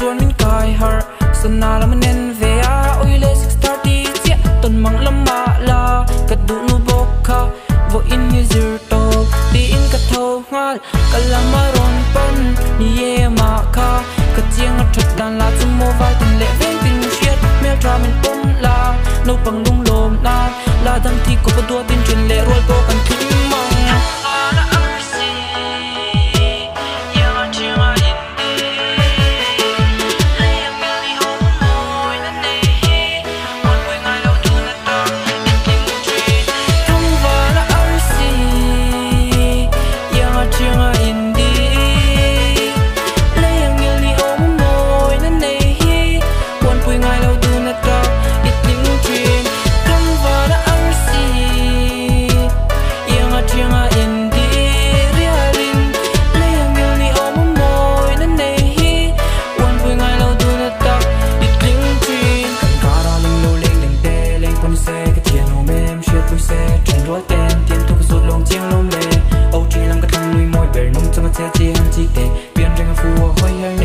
xuân mình cài chuan min kai har. Sana lam nen ve a. Oi le 630 tia ton mang lam mạ la. Ka du bốc bokha vô in như zur to ti in ka tho ngal kalama ron pan ni ye ma kha. Ka chiang a thot dan la chu mo vai tin lệ ven tin shiat mel tra mình pom la. No bằng lung lồm na. Là dam thi ko pa du tin chin lệ, rol to kan kin mang 自己，变成个富我花样。